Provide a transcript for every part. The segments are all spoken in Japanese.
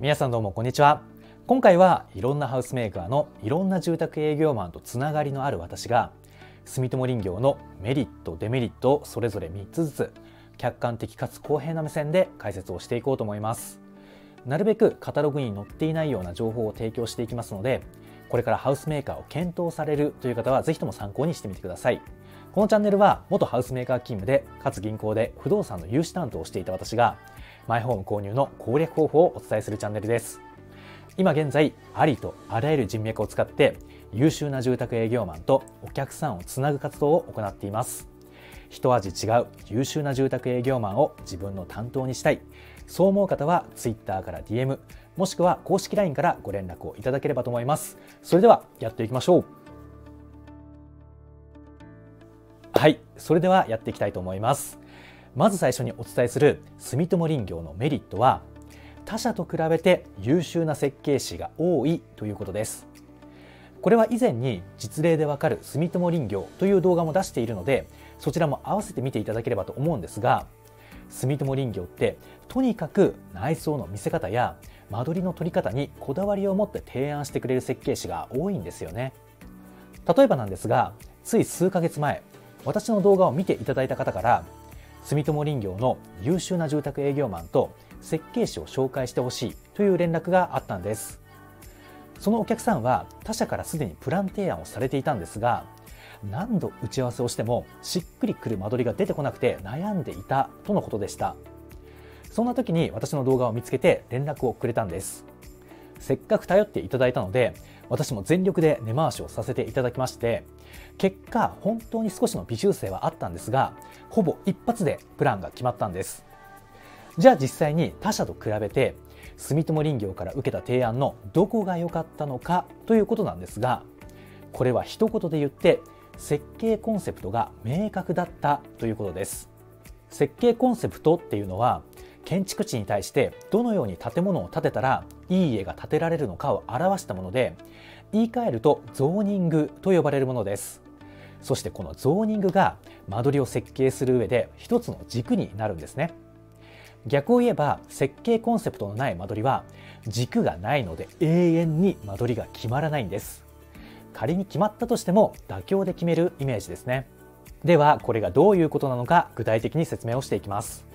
皆さんどうもこんにちは。今回はいろんなハウスメーカーのいろんな住宅営業マンとつながりのある私が住友林業のメリットデメリットをそれぞれ3つずつ客観的かつ公平な目線で解説をしていこうと思います。なるべくカタログに載っていないような情報を提供していきますのでこれからハウスメーカーを検討されるという方はぜひとも参考にしてみてください。このチャンネルは元ハウスメーカー勤務でかつ銀行で不動産の融資担当をしていた私がマイホーム購入の攻略方法をお伝えするチャンネルです。今現在ありとあらゆる人脈を使って優秀な住宅営業マンとお客さんをつなぐ活動を行っています。一味違う優秀な住宅営業マンを自分の担当にしたい。そう思う方は Twitter から DM もしくは公式 LINE からご連絡をいただければと思います。それではやっていきましょう。はいそれではやっていきたいと思います。まず最初にお伝えする住友林業のメリットは他社と比べて優秀な設計士が多いということです。これは以前に実例でわかる住友林業という動画も出しているのでそちらも合わせて見ていただければと思うんですが住友林業ってとにかく内装の見せ方や間取りの取り方にこだわりを持って提案してくれる設計士が多いんですよね。例えばなんですがつい数ヶ月前私の動画を見ていただいた方から住友林業の優秀な住宅営業マンと設計士を紹介してほしいという連絡があったんです。そのお客さんは他社からすでにプラン提案をされていたんですが何度打ち合わせをしてもしっくりくる間取りが出てこなくて悩んでいたとのことでした。そんな時に私の動画を見つけて連絡をくれたんです。せっかく頼っていただいたので私も全力で根回しをさせていただきまして結果本当に少しの微修正はあったんですがほぼ一発でプランが決まったんです。じゃあ実際に他社と比べて住友林業から受けた提案のどこが良かったのかということなんですがこれは一言で言って設計コンセプトが明確だったということです。設計コンセプトっていうのは建築地に対してどのように建物を建てたらいい家が建てられるのかを表したもので言い換えるとゾーニングと呼ばれるものです。そしてこのゾーニングが間取りを設計する上で一つの軸になるんですね。逆を言えば設計コンセプトのない間取りは軸がないので永遠に間取りが決まらないんです。仮に決まったとしても妥協で決めるイメージですね。ではこれがどういうことなのか具体的に説明をしていきます。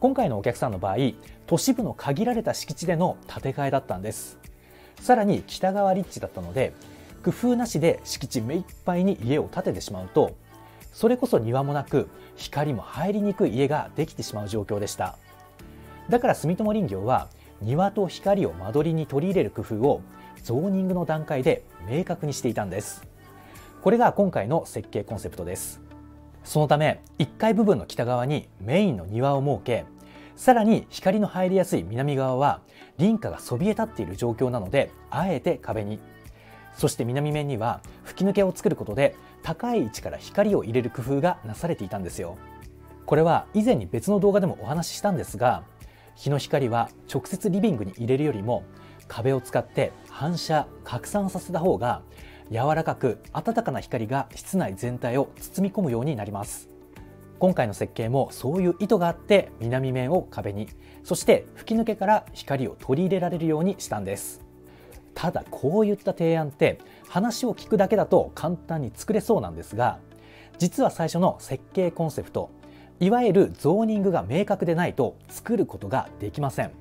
今回のお客さんの場合都市部の限られた敷地での建て替えだったんです。さらに北側立地だったので工夫なしで敷地目いっぱいに家を建ててしまうとそれこそ庭もなく光も入りにくい家ができてしまう状況でした。だから住友林業は庭と光を間取りに取り入れる工夫をゾーニングの段階で明確にしていたんです。これが今回の設計コンセプトです。そのため1階部分の北側にメインの庭を設けさらに光の入りやすい南側は林家がそびえ立っている状況なのであえて壁に。そして南面には吹き抜けを作ることで高い位置から光を入れる工夫がなされていたんですよ。これは以前に別の動画でもお話ししたんですが日の光は直接リビングに入れるよりも壁を使って反射拡散させた方が柔らかく暖かな光が室内全体を包み込むようになります。今回の設計もそういう意図があって南面を壁にそして吹き抜けから光を取り入れられるようにしたんです。ただこういった提案って話を聞くだけだと簡単に作れそうなんですが実は最初の設計コンセプトいわゆるゾーニングが明確でないと作ることができません。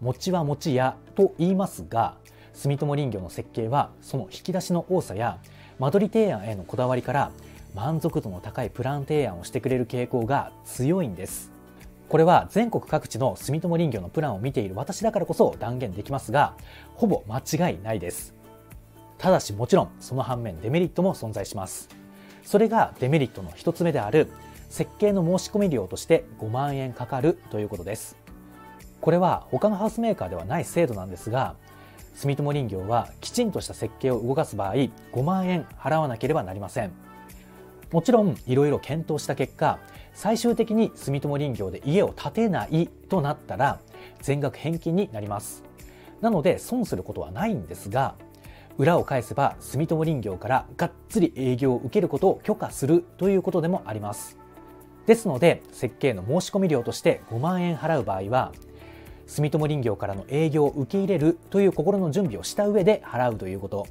餅は餅屋と言いますが住友林業の設計はその引き出しの多さや間取り提案へのこだわりから満足度の高いプラン提案をしてくれる傾向が強いんです。これは全国各地の住友林業のプランを見ている私だからこそ断言できますがほぼ間違いないです。ただしもちろんその反面デメリットも存在します。それがデメリットの一つ目である設計の申し込み料として5万円かかるということです。これは他のハウスメーカーではない制度なんですが住友林業はきちんとした設計を動かす場合5万円払わなければなりません。もちろんいろいろ検討した結果最終的に住友林業で家を建てないとなったら全額返金になります。なので損することはないんですが裏を返せば住友林業からがっつり営業を受けることを許可するということでもあります。ですので設計の申し込み料として5万円払う場合は住友林業からの営業を受け入れるという心の準備をした上で払うということ。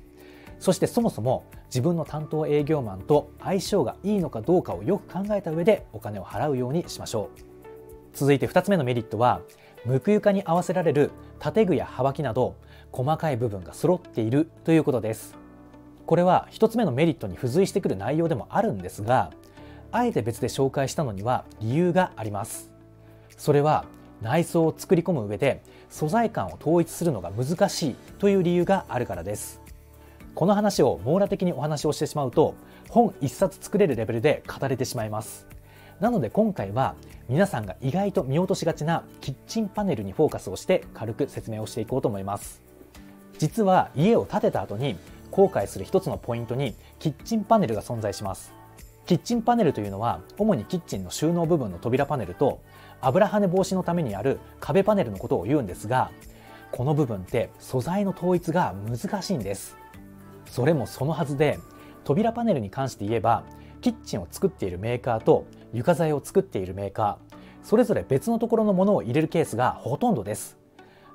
そしてそもそも自分の担当営業マンと相性がいいのかどうかをよく考えた上でお金を払うようにしましょう。続いて2つ目のメリットはむく床に合わせられる建具やはばきなど細かい部分が揃っているということです。これは1つ目のメリットに付随してくる内容でもあるんですがあえて別で紹介したのには理由があります。それは内装を作り込む上で素材感を統一するのが難しいという理由があるからです。この話を網羅的にお話をしてしまうと本一冊作れるレベルで語れてしまいます。なので今回は皆さんが意外と見落としがちなキッチンパネルにフォーカスをして軽く説明をしていこうと思います。実は家を建てた後に後悔する一つのポイントにキッチンパネルが存在します。キッチンパネルというのは主にキッチンの収納部分の扉パネルと油跳ね防止のためにある壁パネルのことを言うんですがこの部分って素材の統一が難しいんです。それもそのはずで扉パネルに関して言えばキッチンを作っているメーカーと床材を作っているメーカーそれぞれ別のところのものを入れるケースがほとんどです。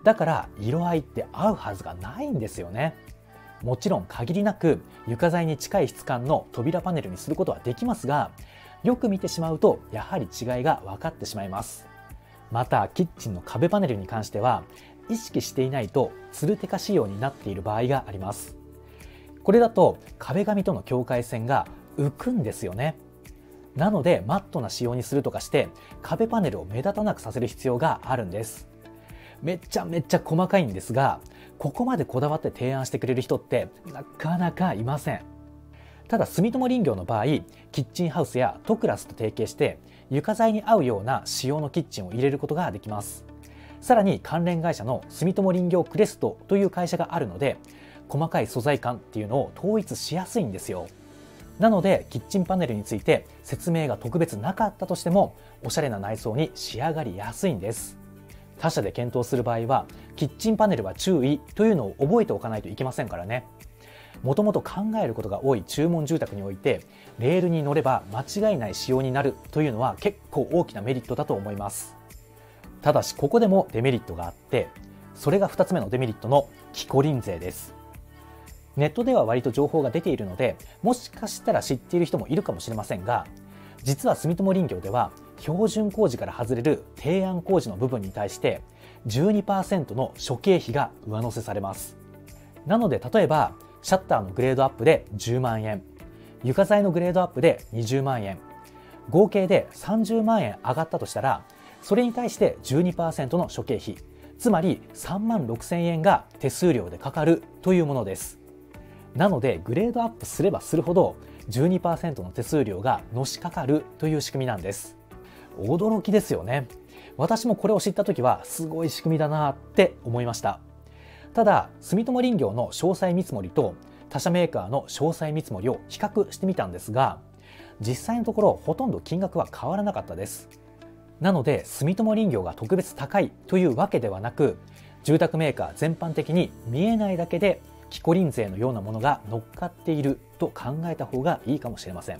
だから色合いって合うはずがないんですよね。もちろん限りなく床材に近い質感の扉パネルにすることはできますがよく見てしまうとやはり違いが分かってしまいます。またキッチンの壁パネルに関しては意識していないとつるてか仕様になっている場合があります。これだと壁紙との境界線が浮くんですよね。なのでマットな仕様にするとかして壁パネルを目立たなくさせる必要があるんです。めちゃめちゃ細かいんですがここまでこだわって提案してくれる人ってなかなかいません。ただ住友林業の場合キッチンハウスやトクラスと提携して床材に合うような仕様のキッチンを入れることができます。さらに関連会社の住友林業クレストという会社があるので細かい素材感っていうのを統一しやすいんですよ。なのでキッチンパネルについて説明が特別なかったとしてもおしゃれな内装に仕上がりやすいんです。他社で検討する場合はキッチンパネルは注意というのを覚えておかないといけませんからね。もともと考えることが多い注文住宅においてレールに乗れば間違いない仕様になるというのは結構大きなメリットだと思います。ただしここでもデメリットがあってそれが2つ目のデメリットのキコリン税です。ネットでは割と情報が出ているのでもしかしたら知っている人もいるかもしれませんが実は住友林業では標準工事から外れる提案工事の部分に対して12%の諸経費が上乗せされます。なので例えばシャッターのグレードアップで10万円床材のグレードアップで20万円合計で30万円上がったとしたらそれに対して12%の諸経費つまり3万6千円が手数料でかかるというものです。なのでグレードアップすればするほど12%の手数料がのしかかるという仕組みなんです。驚きですよね。私もこれを知った時はすごい仕組みだなって思いました。ただ住友林業の詳細見積もりと他社メーカーの詳細見積もりを比較してみたんですが実際のところほとんど金額は変わらなかったです。なので住友林業が特別高いというわけではなく住宅メーカー全般的に見えないだけでキコリン税のようなものが乗っかっていると考えた方がいいかもしれません。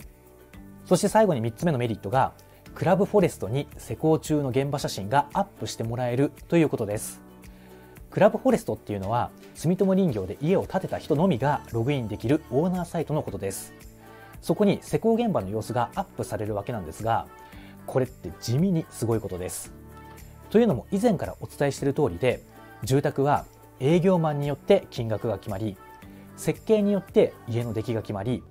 そして最後に3つ目のメリットがクラブフォレストに施工中の現場写真がアップしてもらえるということです。クラブフォレストっていうのは住友林業で家を建てた人のみがログインできるオーナーサイトのことです。そこに施工現場の様子がアップされるわけなんですがこれって地味にすごいことです。というのも以前からお伝えしている通りで住宅は営業マンによって金額が決まり設計によって家の出来が決まり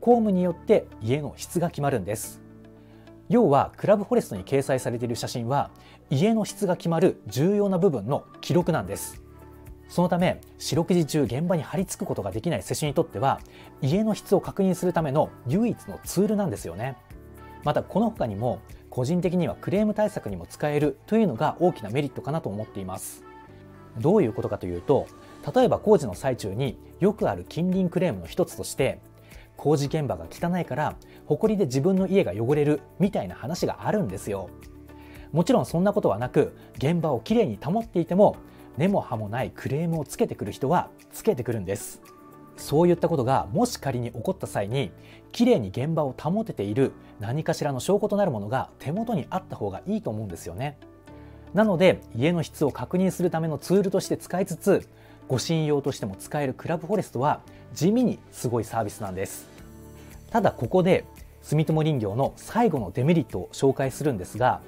公務によって家の質が決まるんです。要はクラブフォレストに掲載されている写真は家の質が決まる重要な部分の記録なんです。そのため四六時中現場に張り付くことができない施主にとっては家の質を確認するための唯一のツールなんですよね。またこの他にも個人的にはクレーム対策にも使えるというのが大きなメリットかなと思っています。どういうことかというと例えば工事の最中によくある近隣クレームの一つとして工事現場が汚いから埃で自分の家が汚れるみたいな話があるんですよ。もちろんそんなことはなく現場をきれいに保っていても根も葉もないクレームをつけてくる人はつけてくるんです。そういったことがもし仮に起こった際にきれいに現場を保てている何かしらの証拠となるものが手元にあった方がいいと思うんですよね。なので家の質を確認するためのツールとして使いつつ護身用としても使えるクラブフォレストは地味にすごいサービスなんです。ただここで住友林業の最後のデメリットを紹介するんですが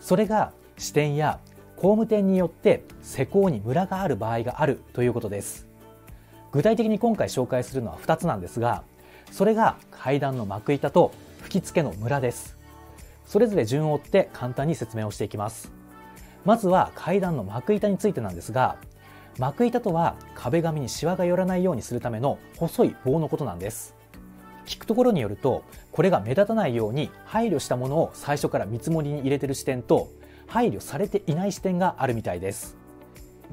それが支店や工務店によって施工にムラがある場合があるということです。具体的に今回紹介するのは2つなんですがそれが階段の幕板と吹き付けのムラです。それぞれ順を追って簡単に説明をしていきます。まずは階段の幕板についてなんですが幕板とは壁紙にシワが寄らないようにするための細い棒のことなんです。聞くところによるとこれが目立たないように配慮したものを最初から見積もりに入れてる視点と配慮されていない視点があるみたいです。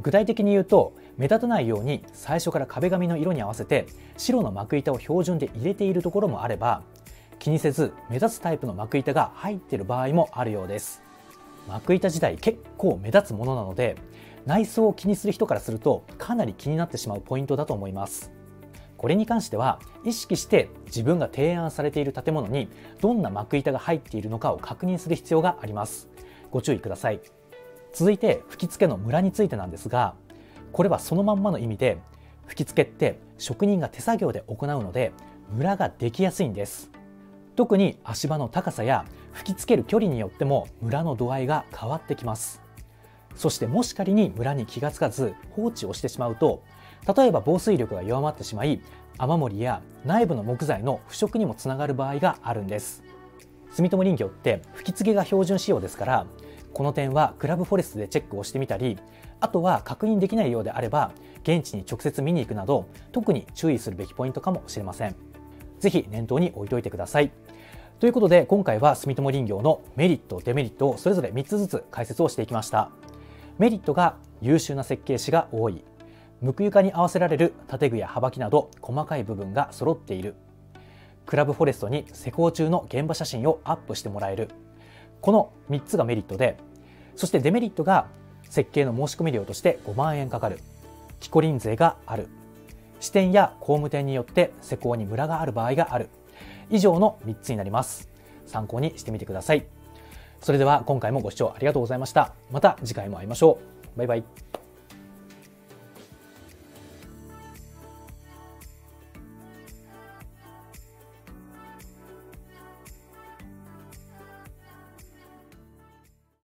具体的に言うと目立たないように最初から壁紙の色に合わせて白の幕板を標準で入れているところもあれば気にせず目立つタイプの幕板が入っている場合もあるようです。幕板自体結構目立つものなので内装を気にする人からするとかなり気になってしまうポイントだと思います。これに関しては意識して自分が提案されている建物にどんな幕板が入っているのかを確認する必要があります。ご注意ください。続いて吹き付けのムラについてなんですがこれはそのまんまの意味で吹き付けって職人が手作業で行うのでムラができやすいんです。特に足場の高さや吹きつける距離によってもムラの度合いが変わってきます。そしてもし仮にムラに気がつかず放置をしてしまうと例えば防水力が弱まってしまい雨漏りや内部の木材の腐食にもつながる場合があるんです。住友林業って吹き付けが標準仕様ですからこの点はクラブフォレストでチェックをしてみたりあとは確認できないようであれば現地に直接見に行くなど特に注意するべきポイントかもしれません。ぜひ念頭に置いておいてください。ということで今回は住友林業のメリットデメリットをそれぞれ3つずつ解説をしていきました。メリットが優秀な設計士が多い。むく床に合わせられる建具や幅木など細かい部分が揃っている。クラブフォレストに施工中の現場写真をアップしてもらえる。この3つがメリットでそしてデメリットが設計の申し込み料として5万円かかる。キコリン税がある。支店や工務店によって施工にムラがある場合がある。以上の3つになります。参考にしてみてください。それでは今回もご視聴ありがとうございました。また次回も会いましょう。バイバイ。